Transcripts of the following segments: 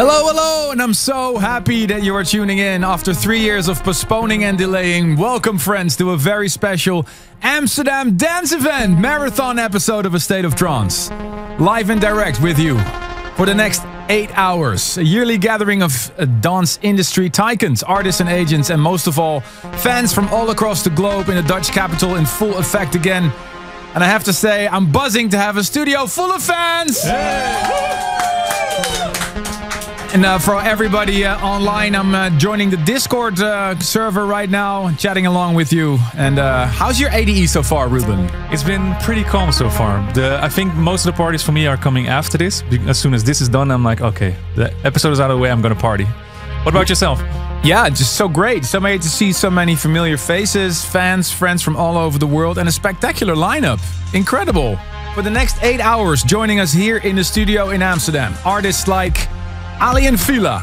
Hello, hello, and I'm so happy that you are tuning in after three years of postponing and delaying. Welcome, friends, to a very special Amsterdam dance event marathon episode of A State of Trance. Live and direct with you for the next eight hours. A yearly gathering of uh, dance industry tycoons, artists, and agents, and most of all, fans from all across the globe in the Dutch capital in full effect again. And I have to say, I'm buzzing to have a studio full of fans. And uh, for everybody uh, online, I'm uh, joining the Discord uh, server right now, chatting along with you. And uh, how's your ADE so far, Ruben? It's been pretty calm so far. The, I think most of the parties for me are coming after this. As soon as this is done, I'm like, okay, the episode is out of the way, I'm gonna party. What about yourself? Yeah, just so great. So many to see so many familiar faces, fans, friends from all over the world, and a spectacular lineup. Incredible. For the next eight hours, joining us here in the studio in Amsterdam, artists like Aly and Fila,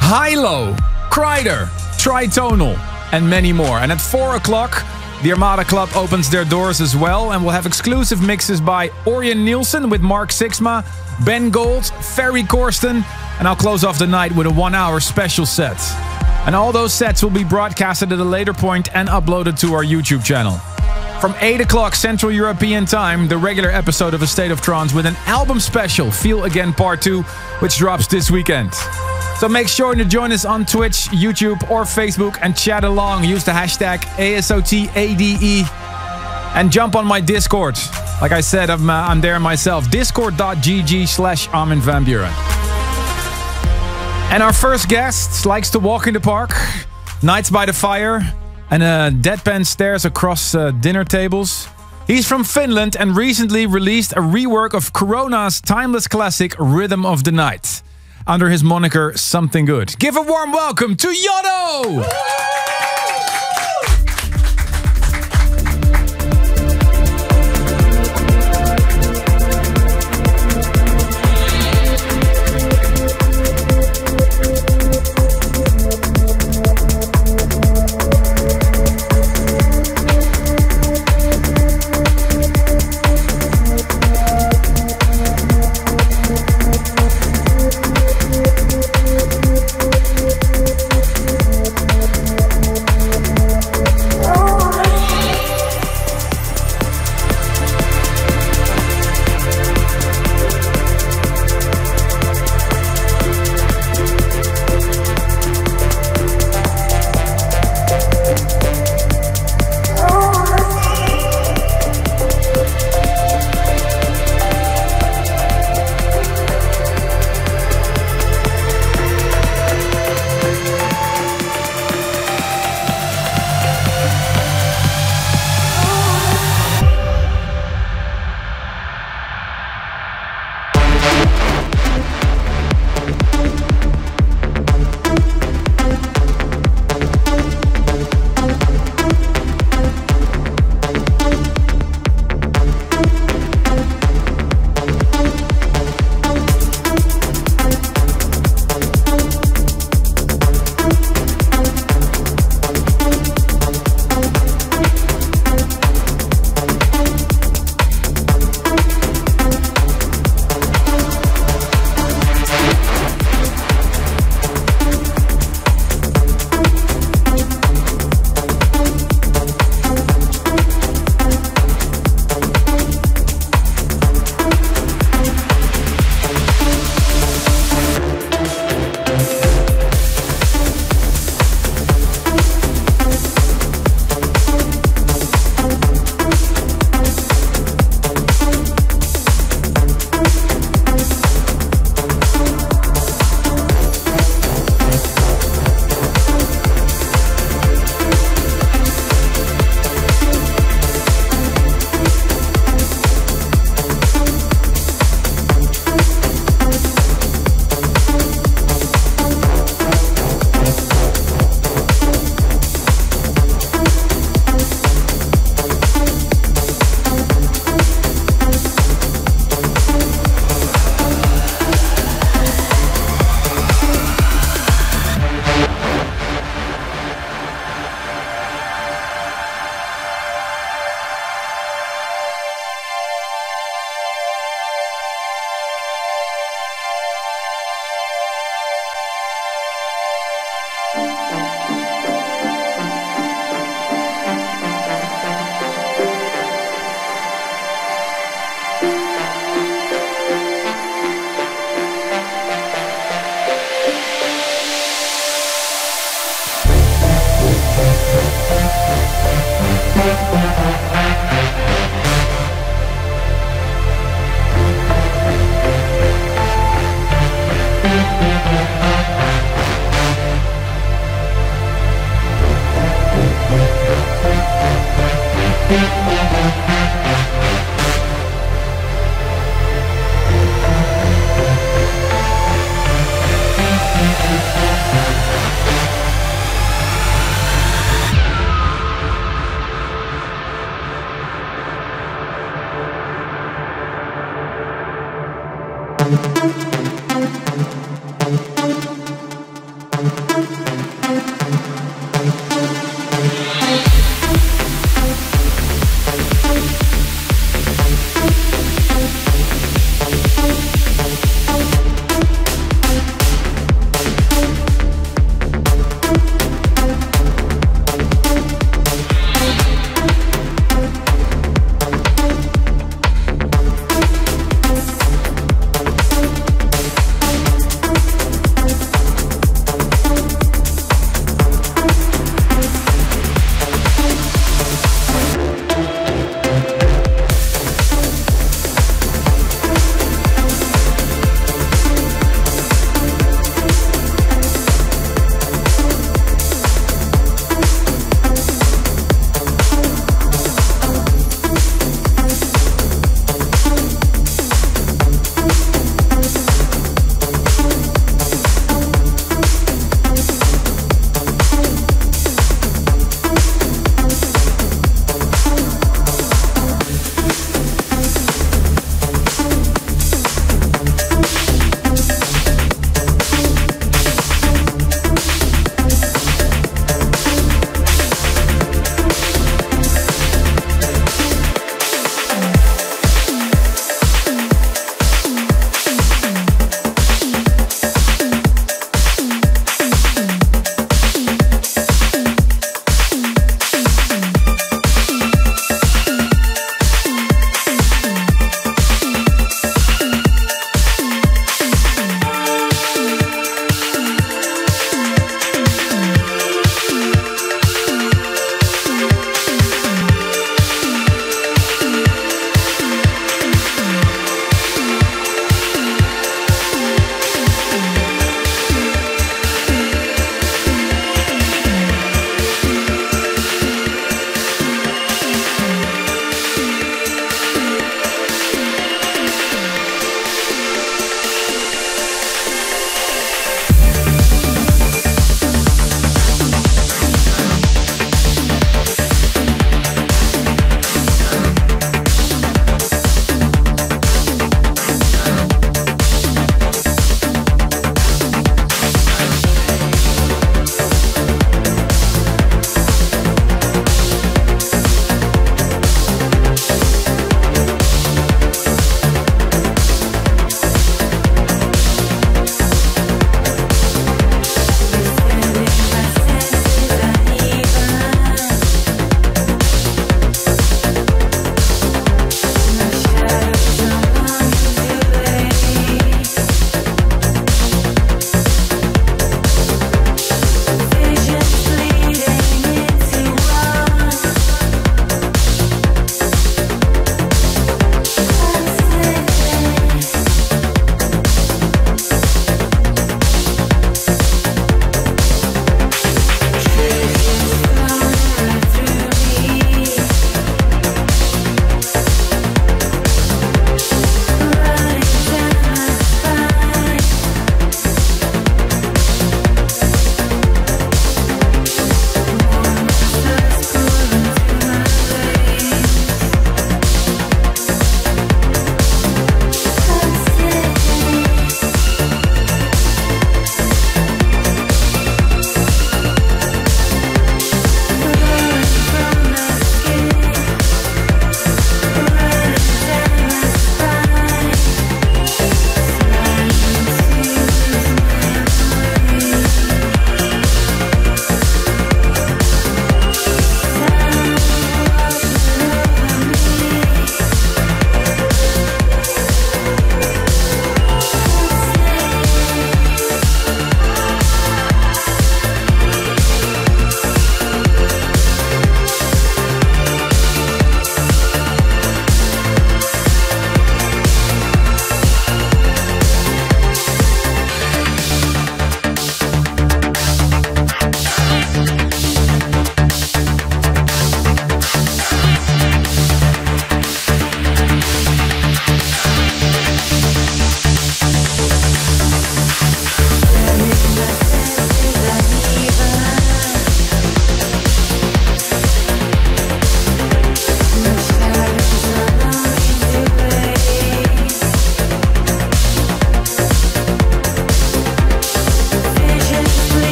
HI-LO, Kryder, Tritonal, and many more. And at 4 o'clock, the Armada Club opens their doors as well, and we'll have exclusive mixes by Orjan Nilsen with Mark Sixma, Ben Gold, Ferry Corsten, and I'll close off the night with a one hour special set. And all those sets will be broadcasted at a later point and uploaded to our YouTube channel. From 8 o'clock Central European Time, the regular episode of A State of Trance with an album special, Feel Again Part 2, which drops this weekend. So make sure to join us on Twitch, YouTube, or Facebook and chat along. Use the hashtag ASOTADE and jump on my Discord. Like I said, I'm, uh, I'm there myself. Discord.gg slash Armin van Buuren. And our first guest likes to walk in the park, nights by the fire, and uh, deadpan stares across uh, dinner tables. He's from Finland and recently released a rework of Corona's timeless classic Rhythm of the Night under his moniker Something Good. Give a warm welcome to Yotto!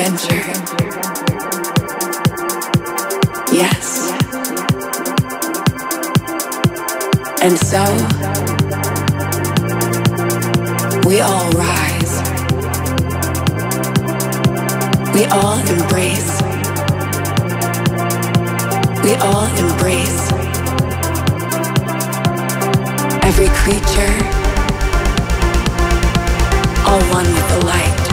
adventure. Yes. And so, we all rise. We all embrace. We all embrace. Every creature, all one with the light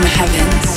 from the heavens.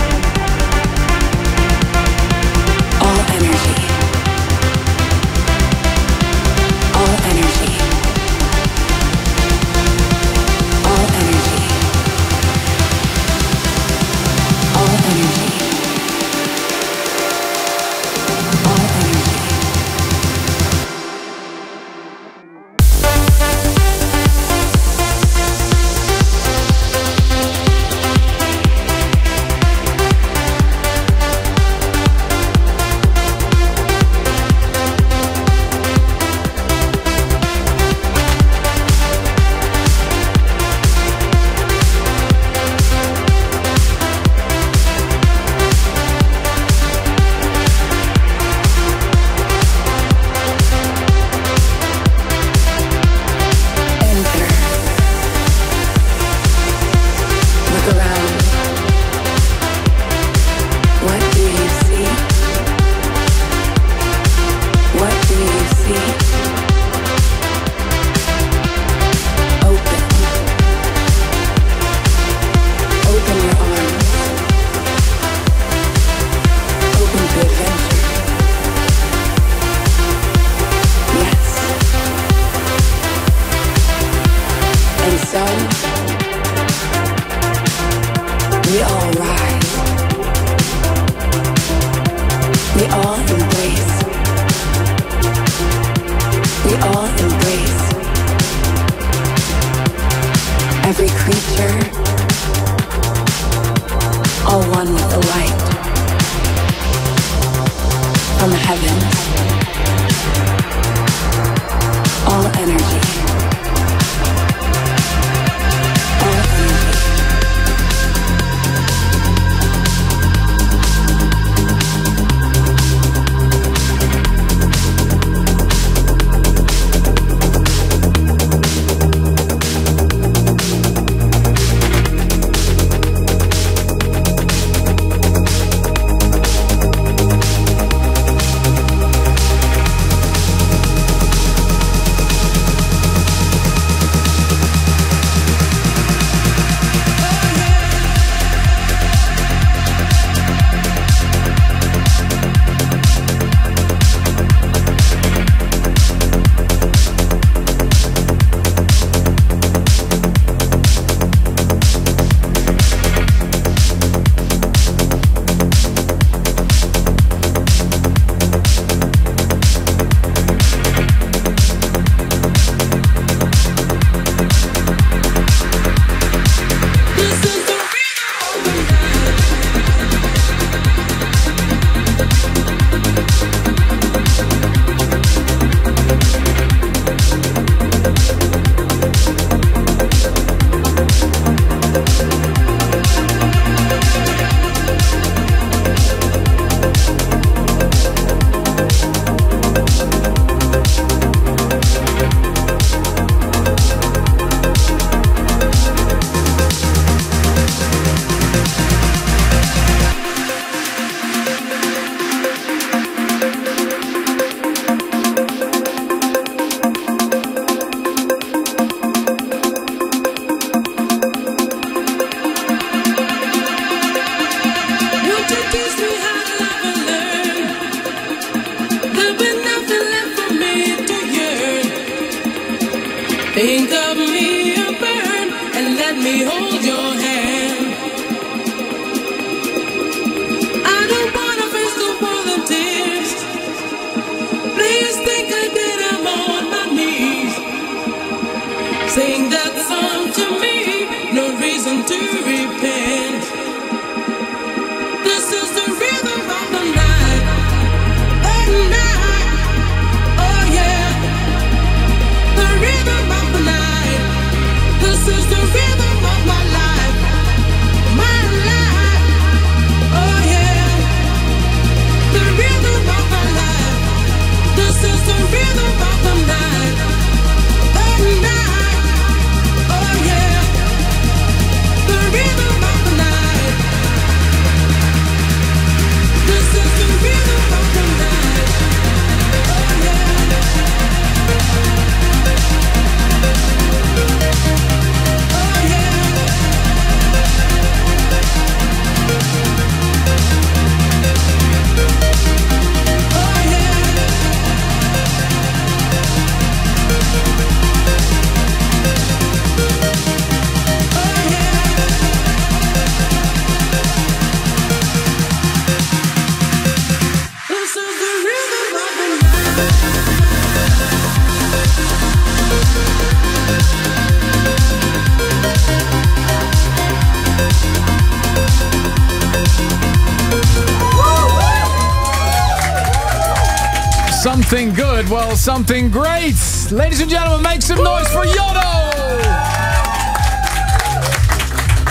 Something good, well, something great. Ladies and gentlemen, make some noise for Yotto!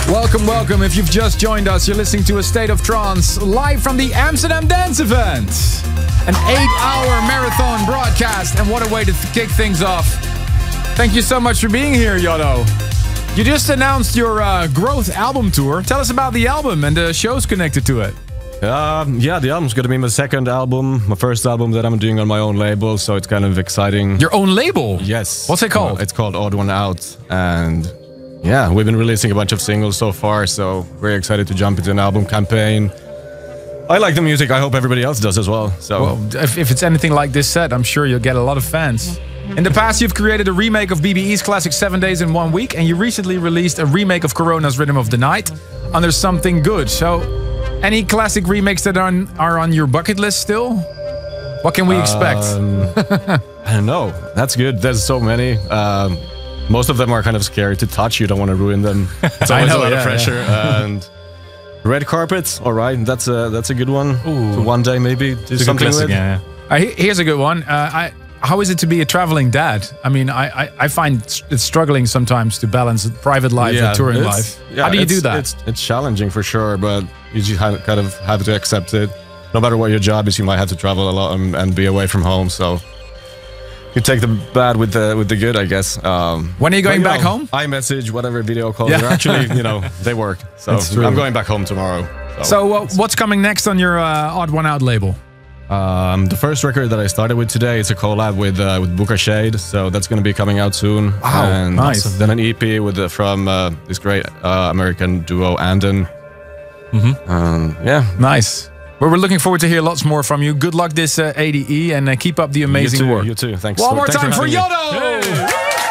Welcome, welcome. If you've just joined us, you're listening to A State of Trance live from the Amsterdam Dance Event. An eight hour marathon broadcast, and what a way to th- kick things off. Thank you so much for being here, Yotto. You just announced your uh, Growth album tour. Tell us about the album and the shows connected to it. Um, yeah, the album's gonna be my second album, my first album that I'm doing on my own label, so it's kind of exciting. Your own label? yes. What's it called? Uh, it's called Odd One Out, and yeah, we've been releasing a bunch of singles so far, so very excited to jump into an album campaign. I like the music. I hope everybody else does as well. So Well, if, if it's anything like this set, I'm sure you'll get a lot of fans. In the past, you've created a remake of BBE's classic Seven Days in One Week, and you recently released a remake of Corona's Rhythm of the Night under Something Good. So, any classic remakes that are on, are on your bucket list still? What can we expect? Um, I don't know. That's good. There's so many. Um, most of them are kind of scary to touch. You don't want to ruin them. It's I always know, a lot yeah, of pressure. and red carpets, all right. That's a that's a good one. To one day maybe do It's something classic, with. yeah. Uh, here's a good one. Uh, I, how is it to be a traveling dad? I mean, I, I, I find it's struggling sometimes to balance private life and touring life. yeah, how do you do that? It's, it's challenging for sure, but you just have, kind of have to accept it. No matter what your job is, you might have to travel a lot and, and be away from home. So you take the bad with the with the good, I guess. Um, When are you but, going back know, home? iMessage, whatever video calls. Yeah. They're actually, you know, they work. So I'm going back home tomorrow. So, uh, what's coming next on your uh, Odd One Out label? Um, the first record that I started with today is a collab with uh, with Booka Shade, so that's going to be coming out soon. Wow, and nice. Then an EP with uh, from uh, this great uh, American duo Anden. Mm-hmm. Um, yeah, Nice. Well, we're looking forward to hear lots more from you. Good luck this uh, ADE and uh, keep up the amazing you too, work. You too. Thanks. One more thanks time for me. Yotto!